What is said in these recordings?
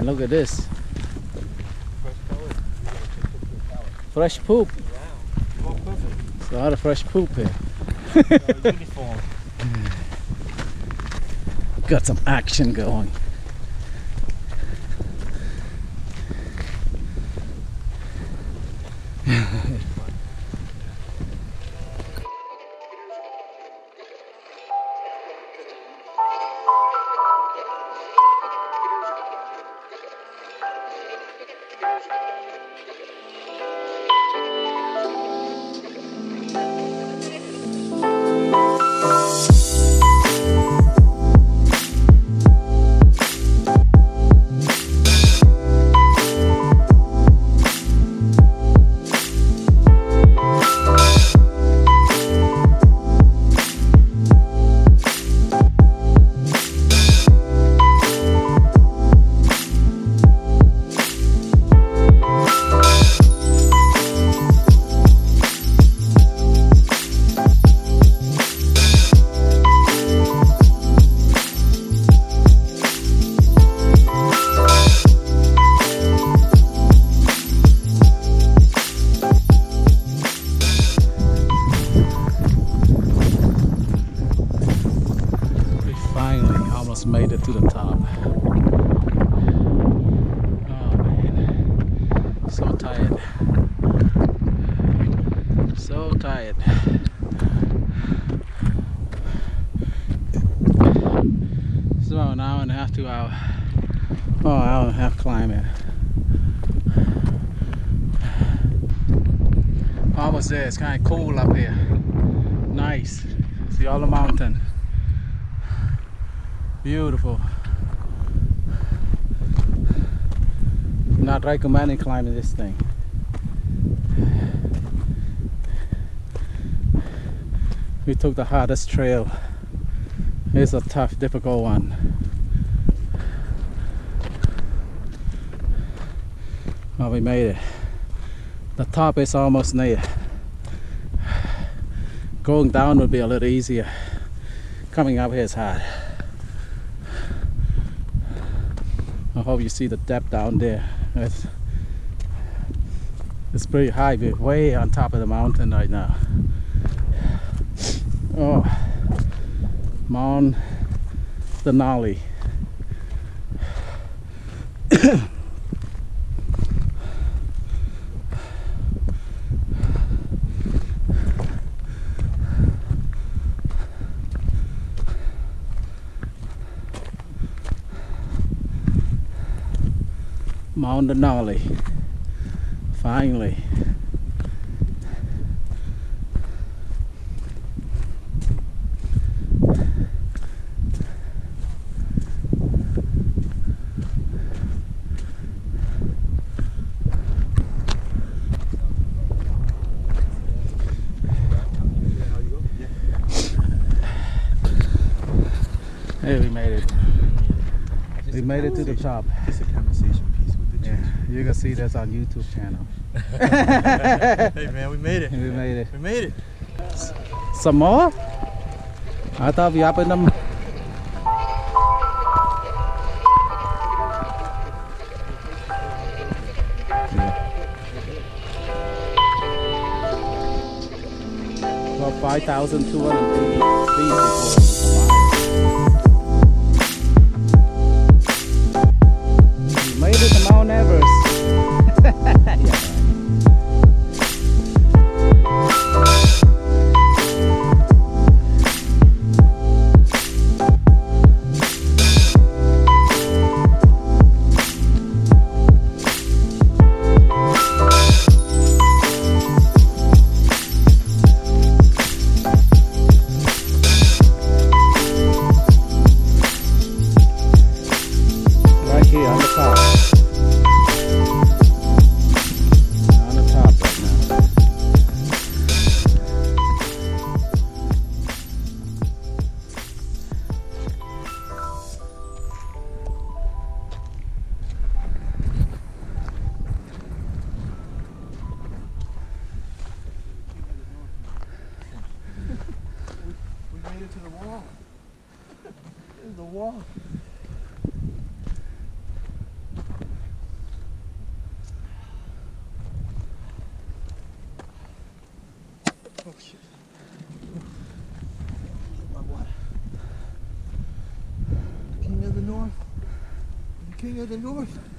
Man, look at this. Fresh poop. It's a lot of fresh poop here. Got some action going. So tired. It's about an hour and a half, two hour. Oh, hour and a half climbing. Almost there. It's kind of cool up here. Nice. See all the mountain. Beautiful. Not recommending climbing this thing. We took the hardest trail. It's a tough, difficult one. Well, we made it. The top is almost near. Going down would be a little easier. Coming up here is hard. I hope you see the depth down there. It's, it's pretty high. We're way on top of the mountain right now. Oh, Mount Denali. Mount Denali. Finally. Hey, we made it. We made it to the top. Just a conversation piece with the Yeah, chief. you can see this on YouTube channel. Hey man, we made it. We made it. We made it. Some more? I thought we up in them. About 5,280 Right here on the Oh, shit. My water. King of the North. King of the North.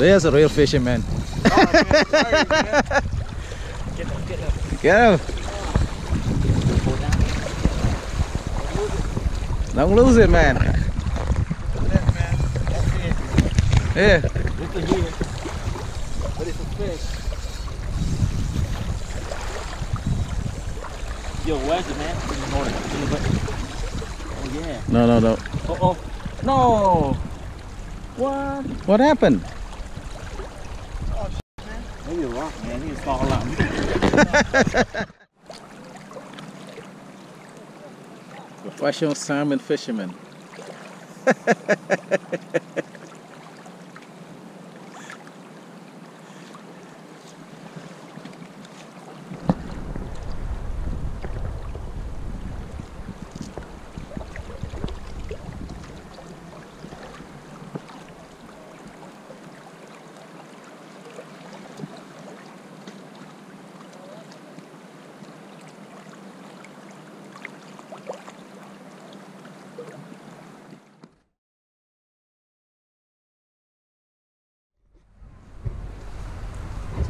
There's a real fisherman. Get it. Get it. Get him. Don't lose it, man. Yeah. Look at here. But it's a fish. Yo, where's the man? In the north. In the west. Oh yeah. No, no, no. Oh oh. No. What? What happened? Rock, man. He's fall out. Professional salmon fisherman.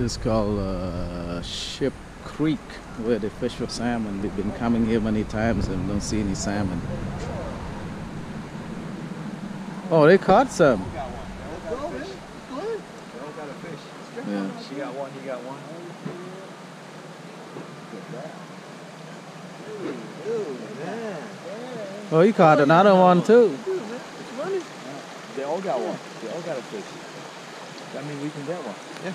is called uh, Ship Creek, where they fish for salmon. We've been coming here many times and don't see any salmon. Oh, they caught some. Oh. They all got. Yeah. She got one, he got one. Ooh, man. Oh, he caught another one too. They all got one. They all got a fish. That means we can get one. Yeah.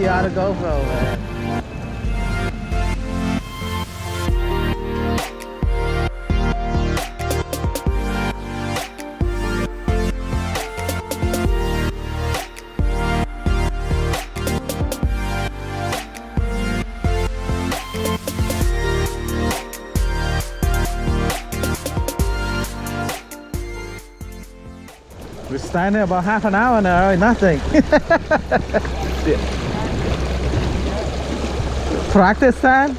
You GoPro, man. We're standing about half an hour now nothing. Practice time?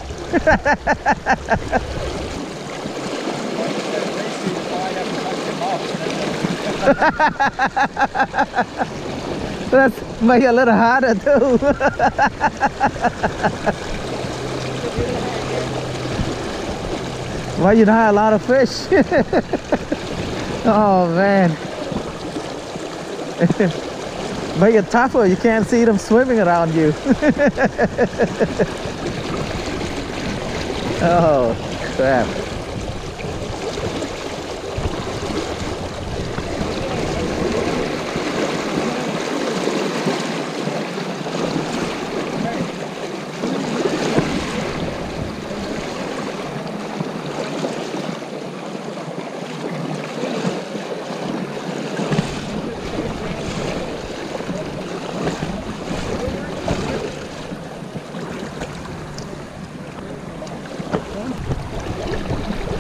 Let's make it a little harder too. Why you know how a lot of fish. oh man. Make it tougher, you can't see them swimming around you. Oh, crap.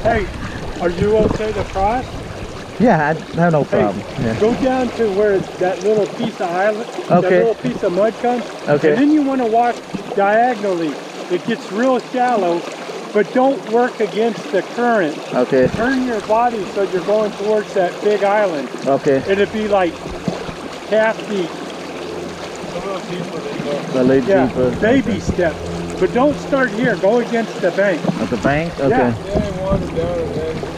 Hey, are you okay to cross? Yeah, I have no problem. Yeah. Go down to where that little piece of island, that little piece of mud comes. Okay. And then you want to walk diagonally. It gets real shallow, but don't work against the current. Okay. Turn your body so you're going towards that big island. Okay. It'd be like calf deep. A little Yeah, deeper. baby steps. But don't start here. Go against the bank. At the bank? Okay. Yeah. Yeah, water down and then.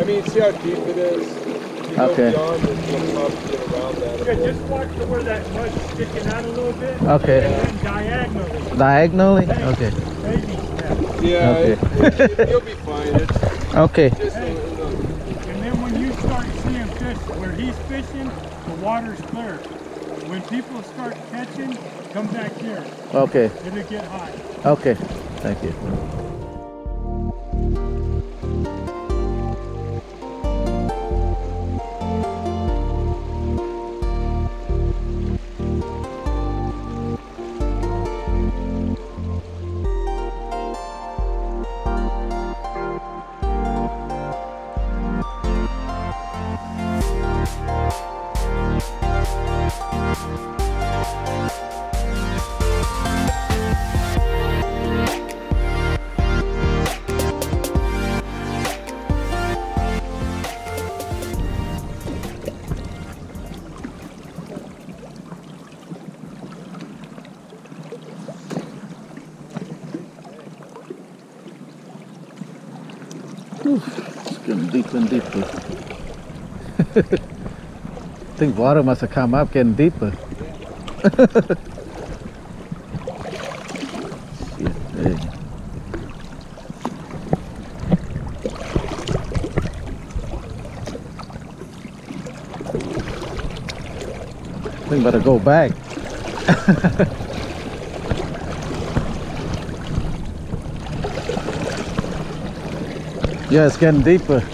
I mean, see how deep it is. If you go Okay. beyond it, you'll probably get around that. Yeah, just walk to where that mud's sticking out a little bit. Okay. And then diagonally. Diagonally? Okay. Baby steps. Yeah, Okay. it, it, you'll be fine. It's Okay. just Hey. And then when you start seeing fish, where he's fishing, the water's clear. When people start catching, come back here. Okay. It'll get high. Okay. Thank you. I think water must have come up getting deeper. Think better go back. Yeah, it's getting deeper.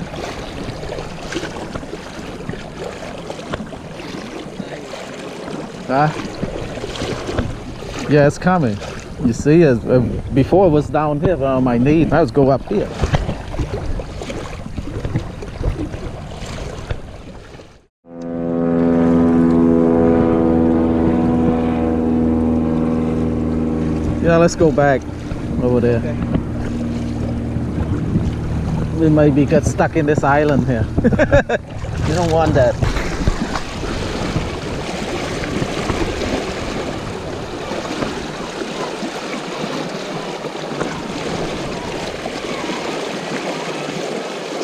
Huh? Yeah, it's coming. You see, as, uh, before it was down here on my knee. Now it's go up here. Yeah, let's go back over there. We maybe get stuck in this island here. you don't want that.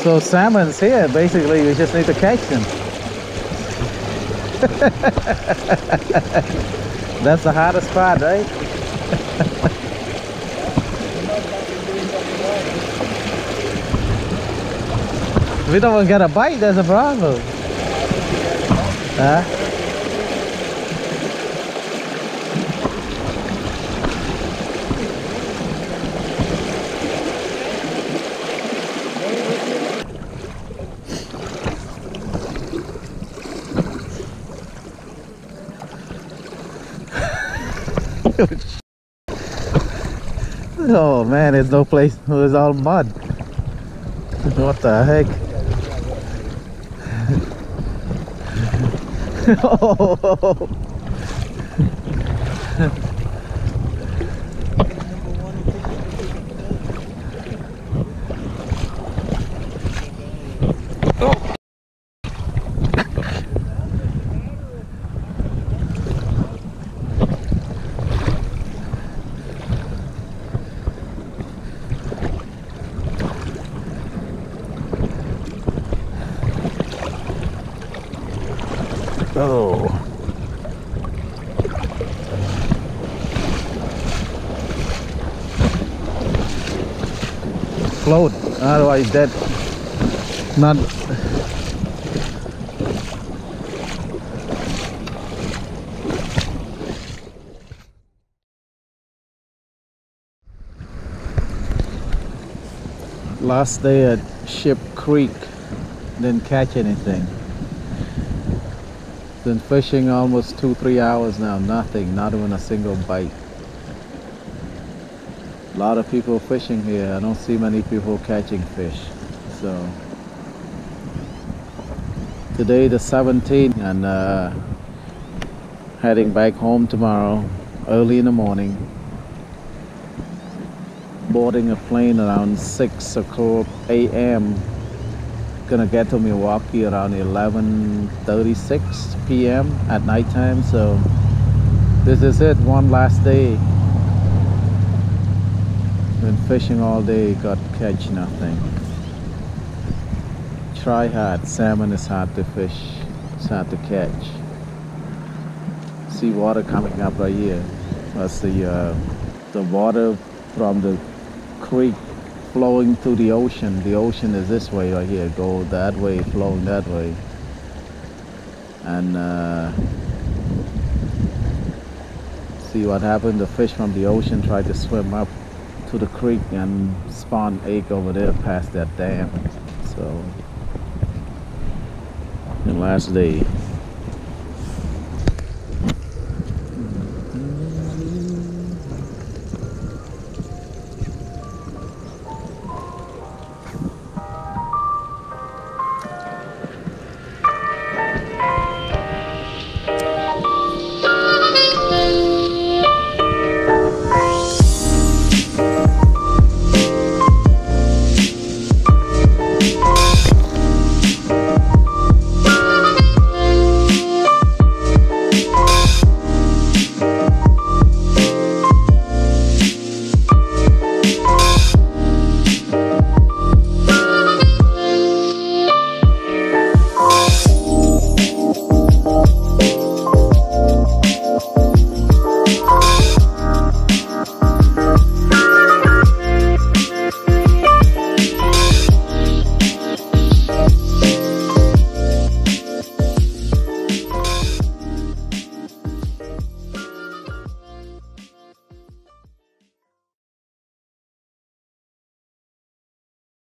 So salmon's here. Basically, we just need to catch them. That's the hardest part, eh? right? We don't want get a bite, there's a problem. Huh? oh man, there's no place. It's all mud. What the heck? oh. Oh. Float, otherwise dead. Not. Last day at Ship Creek, didn't catch anything. Been fishing almost two, three hours now. Nothing, not even a single bite. A lot of people fishing here. I don't see many people catching fish. So Today the 17th and uh, heading back home tomorrow early in the morning. Boarding a plane around 6 o'clock a.m. Gonna get to Milwaukee around 11:36 p.m. at nighttime. So this is it. One last day. Been fishing all day, got catch nothing. Try hard. Salmon is hard to fish. It's hard to catch. See water coming up right here. That's the uh, the water from the creek flowing through the ocean. The ocean is this way right here. Go that way, flowing that way. And uh, see what happened. The fish from the ocean tried to swim up to the creek and spawn egg over there past that dam. So and last day.